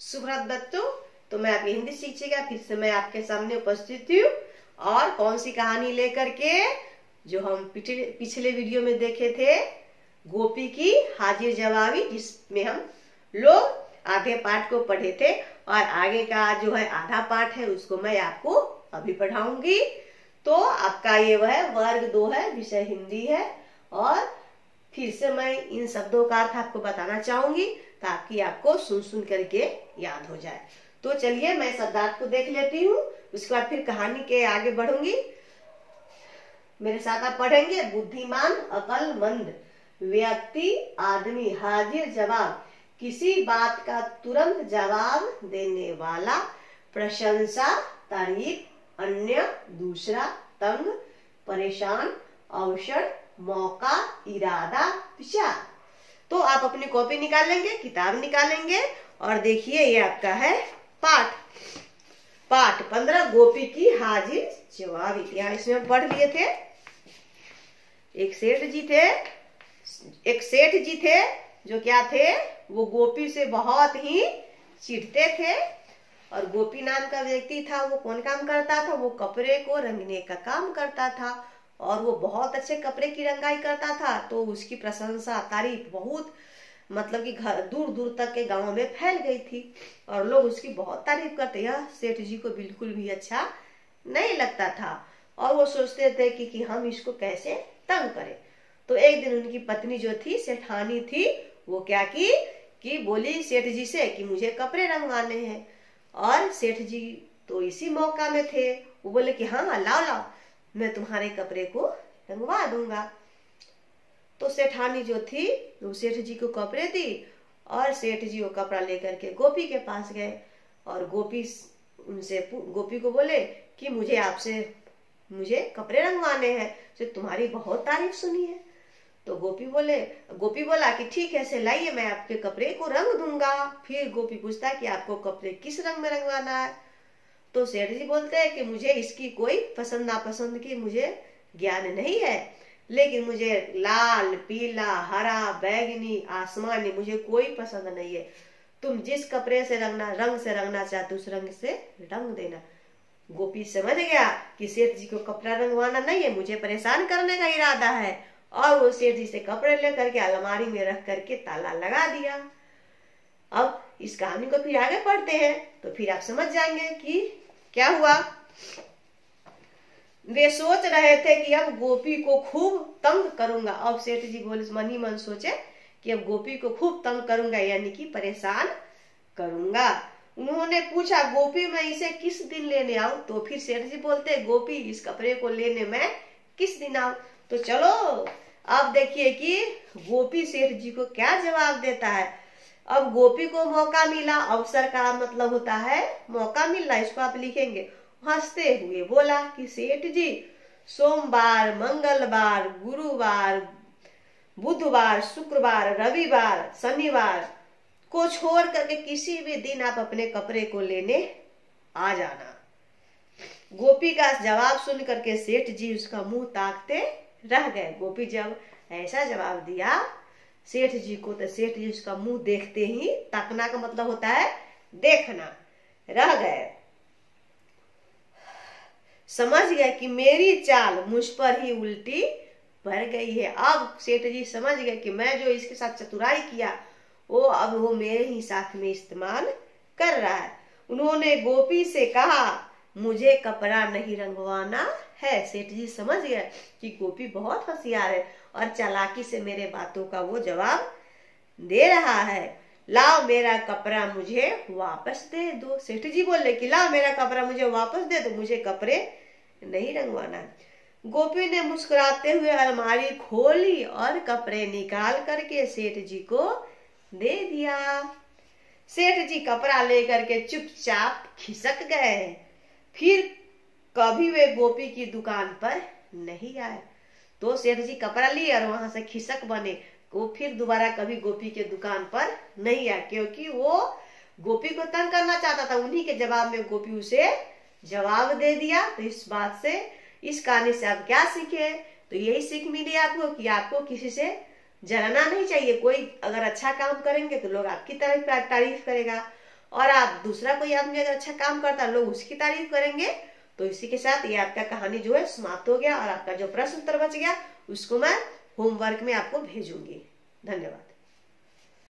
सुभ्रत बच्चों तो मैं आपकी हिंदी शिक्षिका फिर से मैं आपके सामने उपस्थित हूँ। और कौन सी कहानी लेकर के जो हम पिछले पिछले वीडियो में देखे थे, गोपी की हाजिर जवाबी, जिसमें हम लोग आधे पाठ को पढ़े थे, और आगे का जो है आधा पाठ है, उसको मैं आपको अभी पढ़ाऊँगी। तो आपका ये वह वर्ग दो है, विषय हिंदी है, और फिर से मैं इन शब्दों का अर्थ आपको बताना चाहूँगी। ताकि आपको सुन सुन करके याद हो जाए। तो चलिए, मैं शब्दार्थ को देख लेती हूँ, उसके बाद फिर कहानी के आगे बढ़ूँगी। मेरे साथ आप पढ़ेंगे, बुद्धिमान, अकलमंद, व्यक्ति, आदमी, हाजिर, जवाब। किसी बात का तुरंत जवाब देने वाला, प्रशंसा, तारीफ़, अन्य, दूसरा, तंग, परेशान, अवसर, मौका, इरादा, विचार। तो आप अपनी कॉपी निकालेंगे, किताब निकालेंगे, और देखिए ये आपका है पाठ। पाठ पंद्रह, गोपी की हाजिर जवाब इतिहास इसमें पढ़ लिए थे। एक सेठ जी थे, एक सेठ जी थे जो क्या थे, वो गोपी से बहुत ही चिढ़ते थे, और गोपी नाम का व्यक्ति था, वो कौन काम करता था? वो कपड़े को रंगने का काम करता था। और वो बहुत अच्छे कपड़े की रंगाई करता था तो उसकी प्रशंसा तारीफ़ बहुत मतलब कि घर दूर दूर तक के गाँव में फैल गई थी। और लोग उसकी बहुत तारीफ़ करते यह सेठ जी को बिल्कुल भी अच्छा नहीं लगता था। और वो सोचते थे कि, कि हम इसको कैसे तंग करें। तो एक दिन उनकी पत्नी जो थी सेठानी थी वो क्या की कि बोली सेठ जी से कि मुझे कपड़े रंगवाने हैं। और सेठ जी तो इसी मौका में थे। वो बोले कि हाँ लाओ लाओ। मैं तुम्हारे कपड़े को रंगवा दूँगा। तो सेठानी जो थी, वो सेठ जी को कपड़े दी और सेठ जी वो कपड़ा लेकर के गोपी के पास गए और गोपी उनसे गोपी को बोले कि मुझे आपसे, मुझे कपड़े रंगवाने हैं तो तुम्हारी बहुत तारीफ़ सुनी है। तो गोपी बोले, गोपी बोला कि ठीक है से लाइए मैं आपके कपड़े को रंग दूँगा। फिर गोपी पूछता है कि आपको कपड़े किस रंग में रंगवाना है? तो सेठ जी बोलते हैं कि मुझे इसकी कोई पसंद, नापसंद की मुझे ज्ञान नहीं है। लेकिन मुझे लाल, पीला, हरा, बैगनी, आसमानी मुझे कोई पसंद नहीं है। तुम जिस कपड़े से रंगना, रंग से रंगना चाहते उस रंग से रंग देना। गोपी समझ गया कि सेठ जी को कपड़ा रंगवाना नहीं है, मुझे परेशान करने का इरादा है। और वो सेठ जी से कपड़े लेकर के अलमारी में रख करके ताला लगा दिया। अब इस कहानी को फिर आगे पढ़ते हैं तो फिर आप समझ जाएँगे कि क्या हुआ? वे सोच रहे थे कि अब गोपी को खूब तंग करूँगा। अब सेठ जी बोले, मन ही मन सोचे कि अब गोपी को खूब तंग करूँगा, यानी कि परेशान करूँगा। उन्होंने पूछा, गोपी, मैं इसे किस दिन लेने आऊँ? तो फिर सेठ जी बोलते, गोपी, इस कपड़े को लेने में किस दिन आऊँ? तो चलो अब देखिए कि गोपी सेठ जी को क्या जवाब देता है। अब गोपी को मौका मिला, अवसर का मतलब होता है, मौका मिलना इसको आप लिखेंगे। हँसते हुए बोला कि सेठ जी, सोमवार, मंगलवार, गुरुवार, बुधवार, शुक्रवार, रविवार, शनिवार को छोड़ करके किसी भी दिन आप अपने कपड़े को लेने आ जाना। गोपी का जवाब सुन करके सेठ जी उसका मुँह ताकते रह गए। गोपी जब ऐसा जवाब दिया सेठ जी को तो सेठ जी उसका मुँह देखते ही ताकना का मतलब होता है देखना। रह गए। समझ गए कि मेरी चाल मुझ पर ही उल्टी भर गई है। अब सेठ जी समझ गए कि मैं जो इसके साथ चतुराई किया, वो अब वो मेरे ही साथ में इस्तेमाल कर रहा है। उन्होंने गोपी से कहा मुझे कपड़ा नहीं रंगवाना है। सेठ जी समझ गए कि गोपी बहुत होशियार है और चालाकी से मेरे बातों का वो जवाब दे रहा है। लाओ मेरा कपड़ा मुझे वापस दे दो। सेठ जी बोले कि लाओ मेरा कपड़ा मुझे वापस दे दो, मुझे कपड़े नहीं रंगवाना। गोपी ने मुस्कुराते हुए अलमारी खोली और कपड़े निकाल करके सेठ जी को दे दिया। सेठ जी कपड़ा लेकर के चुपचाप खिसक गए। फिर कभी वे गोपी की दुकान पर नहीं आए। तो सेठ जी कपड़ा लिए और वहाँ से खिसक बने। वो फिर दोबारा कभी गोपी के दुकान पर नहीं आए, क्योंकि वो गोपी को तंग करना चाहता था। उन्हीं के जवाब में गोपी उसे जवाब दे दिया। तो इस बात से, इस कहानी से आप क्या सीखे? तो यही सीख मिली आपको कि आपको किसी से जलना नहीं चाहिए। कोई अगर अच्छा काम करेंगे तो लोग आपकी तरफ़ तारीफ़ करेगा। और आप दूसरा कोई आदमी अगर अच्छा काम करता है, लोग उसकी तारीफ़ करेंगे तो इसी के साथ ये आपका कहानी जो है समाप्त हो गया और आपका जो प्रश्न उत्तर बच गया, उसको मैं होमवर्क में आपको भेजूँगी। धन्यवाद।